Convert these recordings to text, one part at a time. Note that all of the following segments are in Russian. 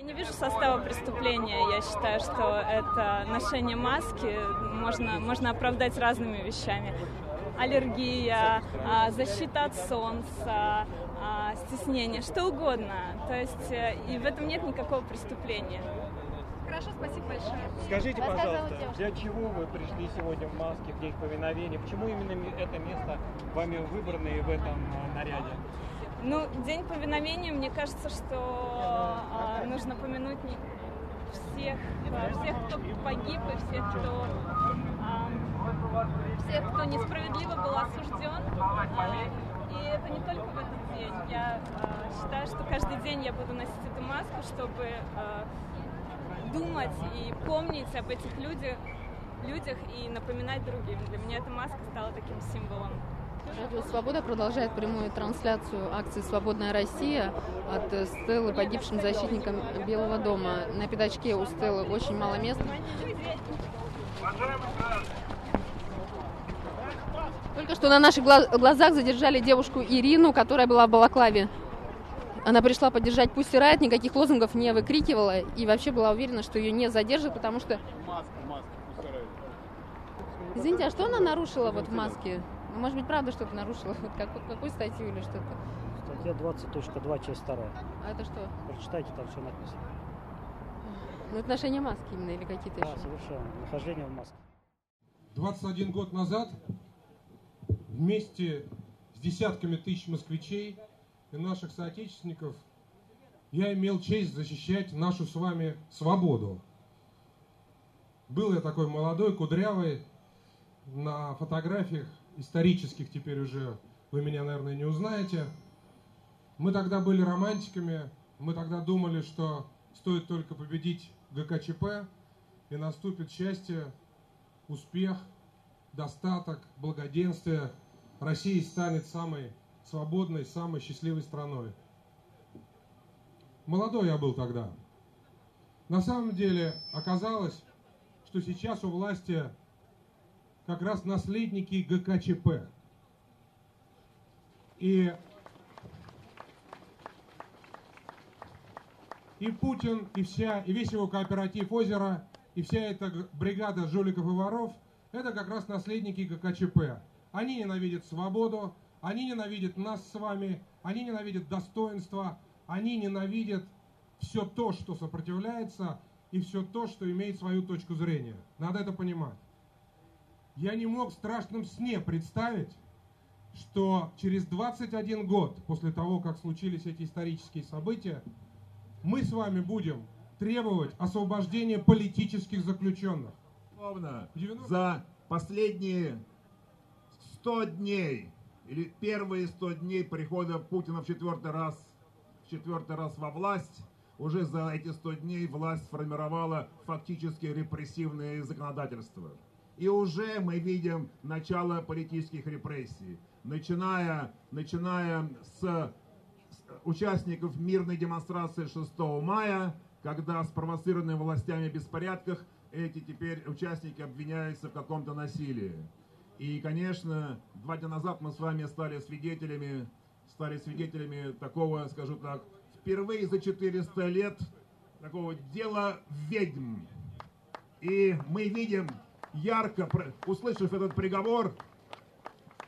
Я не вижу состава преступления. Я считаю, что это ношение маски можно, можно оправдать разными вещами. Аллергия, а, защита от солнца, а, стеснение, что угодно. То есть э, и в этом нет никакого преступления. Хорошо, спасибо большое. Скажите, пожалуйста, для чего вы пришли сегодня в маске, в день повиновения? Почему именно это место вами выбрано и в этом а, наряде? Ну, День повиновения, мне кажется, что а, нужно помянуть всех, а, всех, кто погиб, и всех, кто, а, всех, кто несправедливо был осужден. А, и это не только в этот день. Я а, считаю, что каждый день я буду носить эту маску, чтобы а, думать и помнить об этих людях, людях и напоминать другим. Для меня эта маска стала таким символом. Радио «Свобода» продолжает прямую трансляцию акции «Свободная Россия» от Стеллы погибшим защитникам Белого дома. На пятачке у Стеллы очень мало места. Только что на наших гла- глазах задержали девушку Ирину, которая была в Балаклаве. Она пришла поддержать Пусси Райт, никаких лозунгов не выкрикивала и вообще была уверена, что ее не задержат, потому что... Извините, а что она нарушила вот в маске? Ну, Может быть, правда что-то нарушила? Вот как- какую статью или что-то? Статья 20.2, часть 2. А это что? Прочитайте, там все написано. Ну, это ношение маски именно или какие-то Да, еще? совершенно. Нахождение в маске. 21 год назад вместе с десятками тысяч москвичей и наших соотечественников я имел честь защищать нашу с вами свободу. Был я такой молодой, кудрявый, на фотографиях исторических теперь уже вы меня, наверное, не узнаете. Мы тогда были романтиками, мы тогда думали, что стоит только победить ГКЧП, и наступит счастье, успех, достаток, благоденствие. Россия станет самой свободной, самой счастливой страной. Молодой я был тогда. На самом деле оказалось, что сейчас у власти как раз наследники ГКЧП. И, и Путин, и, вся, и весь его кооператив «Озеро», и вся эта бригада жуликов и воров, это как раз наследники ГКЧП. Они ненавидят свободу, они ненавидят нас с вами, они ненавидят достоинство, они ненавидят все то, что сопротивляется, и все то, что имеет свою точку зрения. Надо это понимать. Я не мог в страшном сне представить, что через 21 год после того, как случились эти исторические события, мы с вами будем требовать освобождения политических заключенных. Безусловно, В 90 за последние 100 дней или первые 100 дней прихода Путина в четвертый раз, в четвертый раз во власть, уже за эти 100 дней власть сформировала фактически репрессивное законодательство. И уже мы видим начало политических репрессий, начиная, начиная с участников мирной демонстрации 6 мая, когда спровоцированные властями беспорядках эти теперь участники обвиняются в каком-то насилии. И, конечно, два дня назад мы с вами стали свидетелями, стали свидетелями такого, скажу так, впервые за 400 лет такого дела ведьм. И мы видим, ярко услышав этот приговор,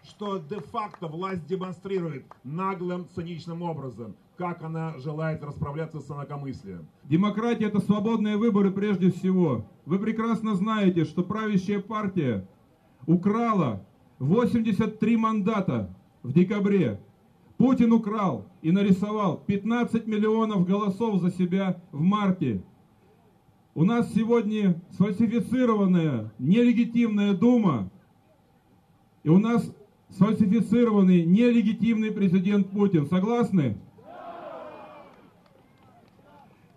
что де-факто власть демонстрирует наглым, циничным образом, как она желает расправляться с инакомыслием. Демократия – это свободные выборы прежде всего. Вы прекрасно знаете, что правящая партия украла 83 мандата в декабре. Путин украл и нарисовал 15 миллионов голосов за себя в марте. У нас сегодня сфальсифицированная, нелегитимная Дума, и у нас сфальсифицированный, нелегитимный президент Путин. Согласны?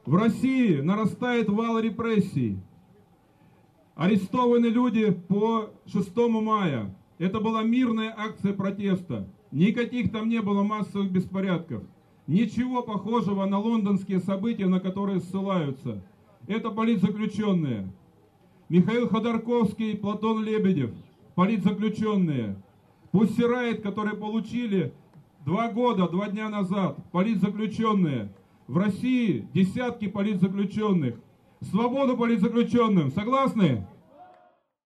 В России нарастает вал репрессий. Арестованы люди по 6 мая. Это была мирная акция протеста. Никаких там не было массовых беспорядков. Ничего похожего на лондонские события, на которые ссылаются. Это политзаключенные. Михаил Ходорковский, Платон Лебедев, политзаключенные. Пуссирайт, которые получили два года, два дня назад, политзаключенные. В России десятки политзаключенных. Свободу политзаключенным. Согласны?